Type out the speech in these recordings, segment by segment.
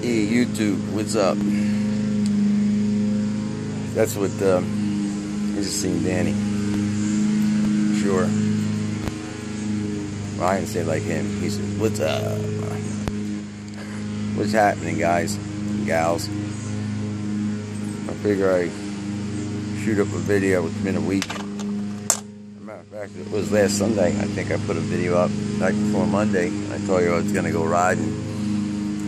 Hey, YouTube, what's up? That's what, um, I just seen Danny. Sure. Well, I didn't say like him. He said, what's up? What's happening, guys and gals? I figure I shoot up a video. It's been a week. Matter of fact, it was last Sunday. I think I put a video up back before Monday. I told you I was going to go riding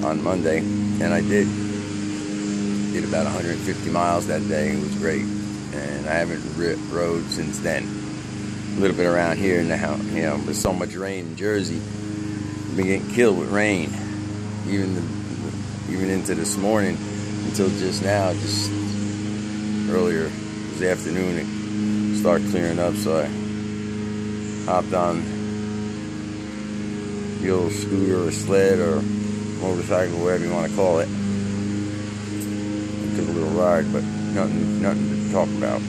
on Monday, and I did. Did about 150 miles that day. It was great, and I haven't rode since then. A little bit around here now, you know, with so much rain in Jersey, I've been getting killed with rain, even the, even into this morning until just now, just earlier this afternoon, it started clearing up, so I hopped on the old scooter or sled or motorcycle, whatever you want to call it. Took a little ride, but nothing, nothing to talk about.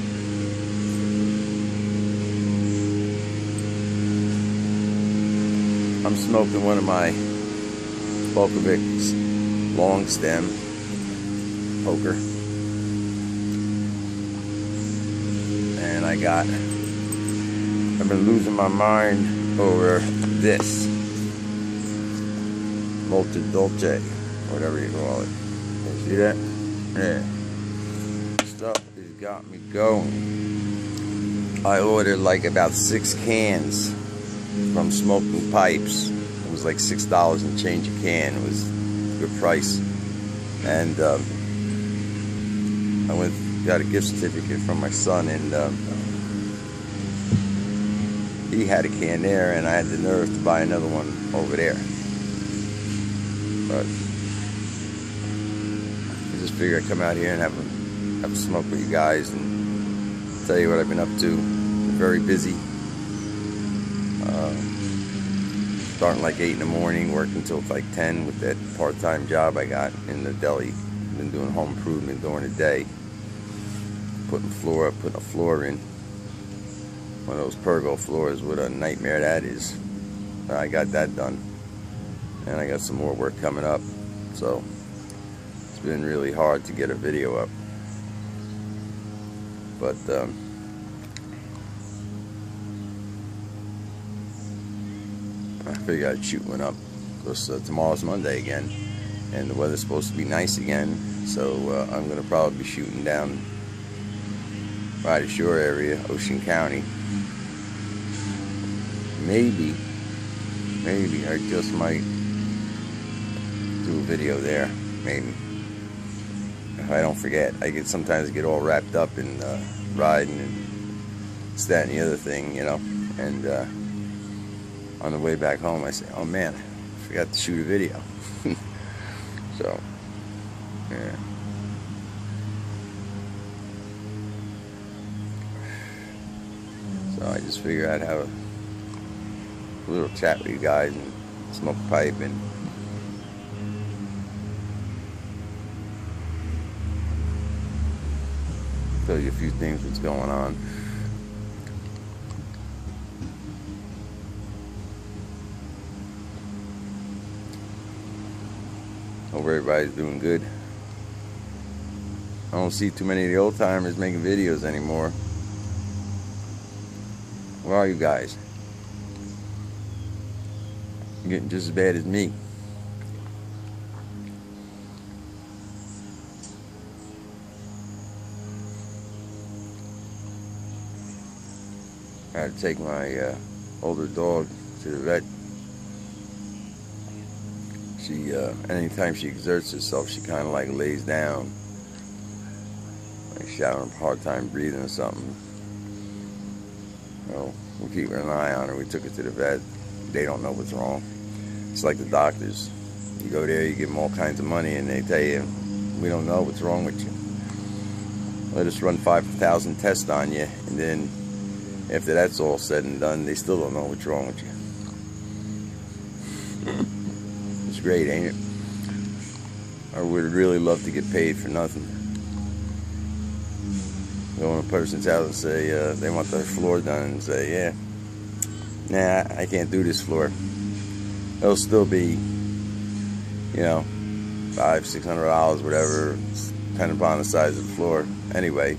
I'm smoking one of my Volkovic's long stem poker. And I got, I've been losing my mind over this. Molto Dolce, whatever you call it. You see that? Yeah. Stuff has got me going. I ordered like about six cans from Smoking Pipes. It was like six dollars and change a can. It was a good price. And um, I went got a gift certificate from my son, and um, he had a can there, and I had the nerve to buy another one over there. But I just figured I'd come out here and have a have a smoke with you guys and tell you what I've been up to. Been very busy. Uh, starting like 8 in the morning, working until like 10 with that part-time job I got in the deli. Been doing home improvement during the day. Putting floor up, putting a floor in. One of those pergo floors, what a nightmare that is. I got that done. And I got some more work coming up. So, it's been really hard to get a video up. But, um, I figured I'd shoot one up because uh, tomorrow's Monday again and the weather's supposed to be nice again so uh, I'm gonna probably be shooting down by the shore area Ocean County maybe maybe I just might do a video there maybe if I don't forget I get sometimes get all wrapped up in uh, riding and that and the other thing you know and uh, on the way back home, I say, oh man, I forgot to shoot a video. so, yeah. So I just figured I'd have a little chat with you guys and smoke pipe and tell you a few things what's going on. Hope everybody's doing good. I don't see too many of the old timers making videos anymore. Where are you guys? You're getting just as bad as me. I had to take my uh, older dog to the vet. She uh, anytime she exerts herself she kind of like lays down. Like she's having a hard time breathing or something. Well we're keeping an eye on her. We took her to the vet. They don't know what's wrong. It's like the doctors. You go there you give them all kinds of money and they tell you we don't know what's wrong with you. Let us run 5,000 tests on you and then after that's all said and done they still don't know what's wrong with you it's great, ain't it? I would really love to get paid for nothing. Go in a person's house and say uh, they want their floor done and say, yeah, nah, I can't do this floor. It'll still be, you know, five, six hundred dollars, whatever, depending upon the size of the floor. Anyway,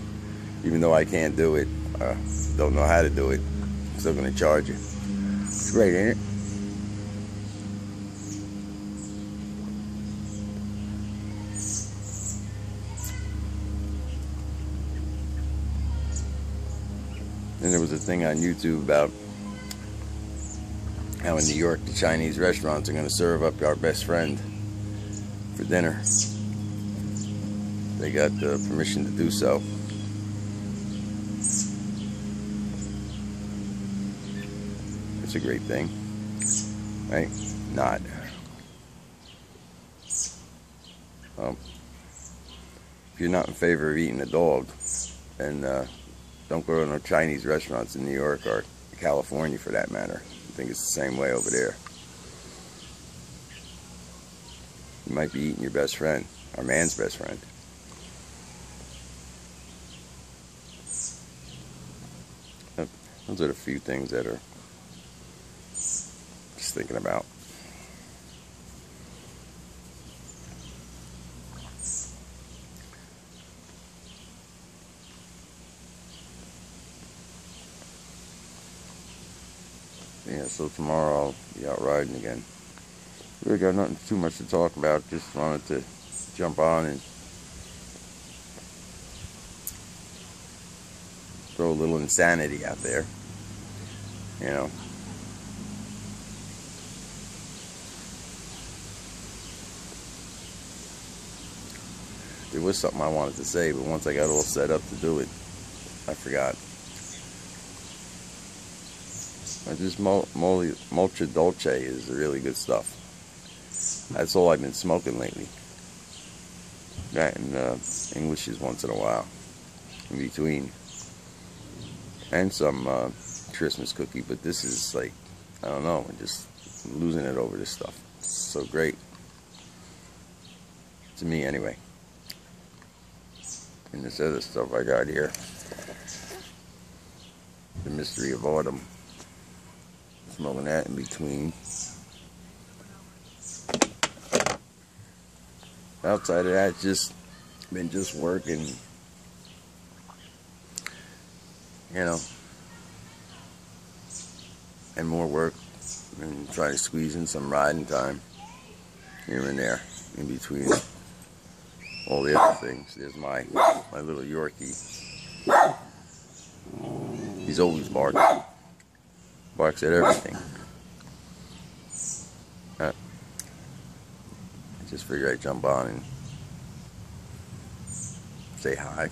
even though I can't do it, uh, don't know how to do it, still gonna charge you. It's great, ain't it? And there was a thing on YouTube about how in New York the Chinese restaurants are going to serve up our best friend for dinner. They got the permission to do so. It's a great thing, right? Not. Well, if you're not in favor of eating a dog, then uh, don't go to no Chinese restaurants in New York or California for that matter. I think it's the same way over there. You might be eating your best friend, our man's best friend. Those are the few things that are thinking about. yeah, so tomorrow I'll be out riding again. Really got nothing too much to talk about. Just wanted to jump on and throw a little insanity out there. You know. There was something I wanted to say, but once I got all set up to do it, I forgot. This Molto Dolce is really good stuff. That's all I've been smoking lately. That and uh, Englishes once in a while, in between. And some uh, Christmas cookie, but this is like, I don't know, I'm just losing it over this stuff. It's so great. To me, anyway. And this other stuff I got here. The Mystery of Autumn. Smoking that in between. Outside of that, just been just working. You know. And more work. And trying to squeeze in some riding time. Here and there. In between all the other things. There's my my little Yorkie. He's always barking barks at everything. Uh, I just figured I'd jump on and say hi.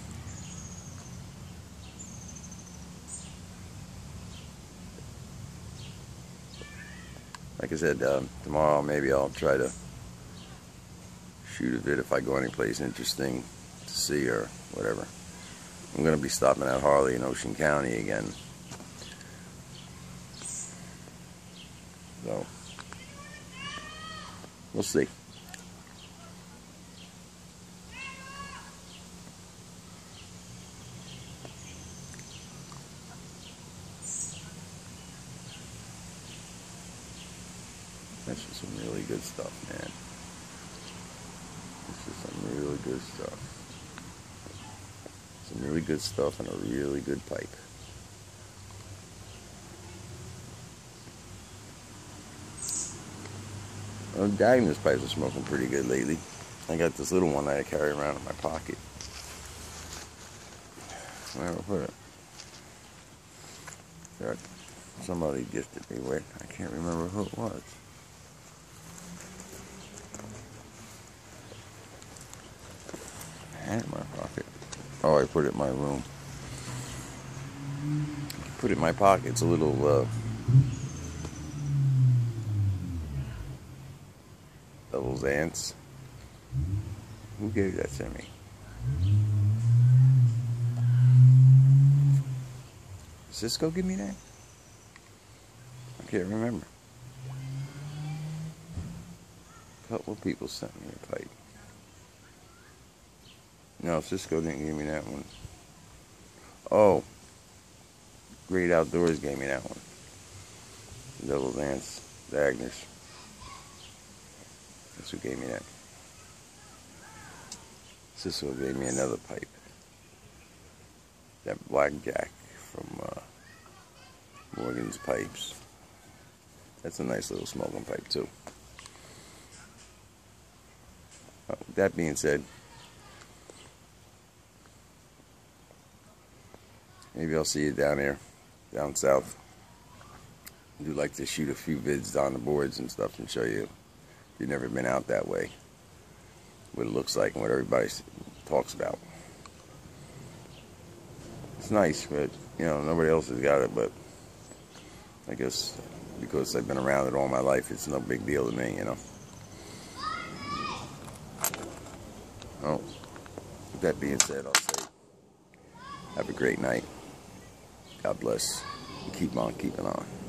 Like I said, uh, tomorrow maybe I'll try to shoot a vid if I go anyplace interesting to see or whatever. I'm going to be stopping at Harley in Ocean County again. So, we'll see. That's just some really good stuff, man. This is some really good stuff. Some really good stuff and a really good pipe. Well, Dagner's pipes are smoking pretty good lately. I got this little one that I carry around in my pocket. Where I put it? Somebody gifted me with. I can't remember who it was. Had in my pocket. Oh, I put it in my room. Put it in my pocket. It's a little uh, Devil's Anse. Who gave that to me? Cisco give me that? I can't remember. A couple of people sent me a pipe. No, Cisco didn't give me that one. Oh. Great Outdoors gave me that one. Devil's Anse, Dagners. That's who gave me that. Cisco gave me another pipe. That Black Jack from uh, Morgan's Pipes. That's a nice little smoking pipe too. Uh, that being said, maybe I'll see you down there, down south. I do like to shoot a few vids down the boards and stuff and show you if you've never been out that way what it looks like and what everybody talks about. It's nice, but you know nobody else has got it. But I guess because I've been around it all my life, it's no big deal to me, you know. Well, with that being said, I'll say have a great night. God bless. Keep on keeping on.